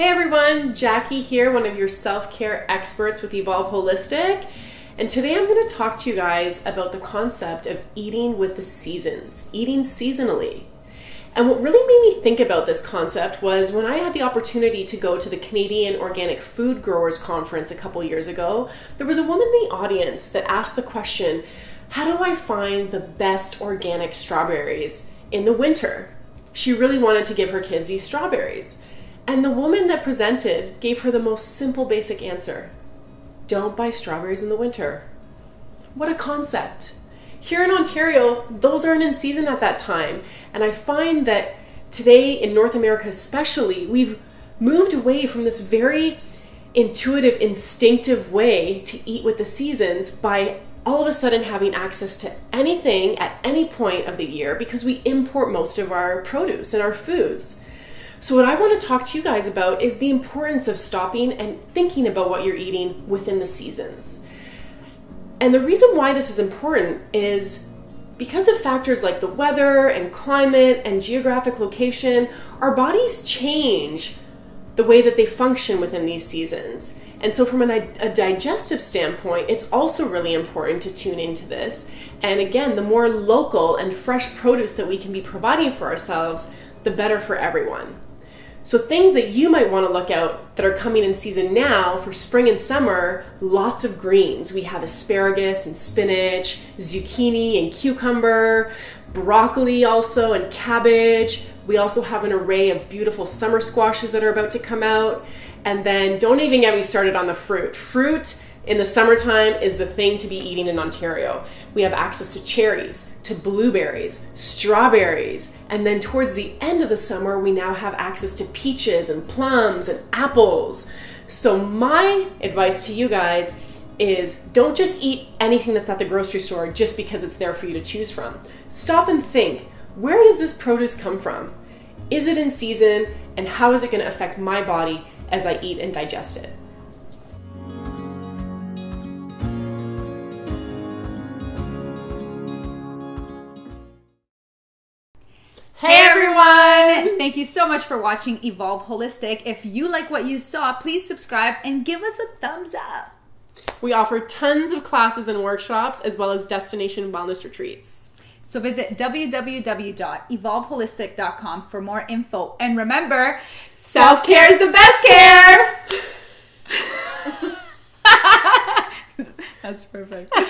Hey everyone, Jackie here, one of your self care experts with Evolve Holistic. And today I'm going to talk to you guys about the concept of eating with the seasons, eating seasonally. And what really made me think about this concept was when I had the opportunity to go to the Canadian Organic Food Growers Conference a couple years ago, there was a woman in the audience that asked the question How do I find the best organic strawberries in the winter? She really wanted to give her kids these strawberries. And the woman that presented gave her the most simple, basic answer don't buy strawberries in the winter. What a concept! Here in Ontario, those aren't in season at that time. And I find that today in North America, especially, we've moved away from this very intuitive, instinctive way to eat with the seasons by all of a sudden having access to anything at any point of the year because we import most of our produce and our foods. So, what I want to talk to you guys about is the importance of stopping and thinking about what you're eating within the seasons. And the reason why this is important is because of factors like the weather and climate and geographic location, our bodies change the way that they function within these seasons. And so, from a, a, digestive standpoint, it's also really important to tune into this. And again, the more local and fresh produce that we can be providing for ourselves, the better for everyone. So, things that you might want to look out that are coming in season now for spring and summer lots of greens. We have asparagus and spinach, zucchini and cucumber, broccoli also, and cabbage. We also have an array of beautiful summer squashes that are about to come out. And then don't even get me started on the fruit. Fruit in the summertime is the thing to be eating in Ontario. We have access to cherries, to blueberries, strawberries, and then towards the end of the summer, we now have access to peaches and plums and apples. So, my advice to you guys is don't just eat anything that's at the grocery store just because it's there for you to choose from. Stop and think where does this produce come from? Is it in season? And how is it going to affect my body as I eat and digest it? Thank you so much for watching Evolve Holistic. If you like what you saw, please subscribe and give us a thumbs up. We offer tons of classes and workshops as well as destination wellness retreats. So visit www.evolveholistic.com for more info. And remember, self care is the best care! That's perfect.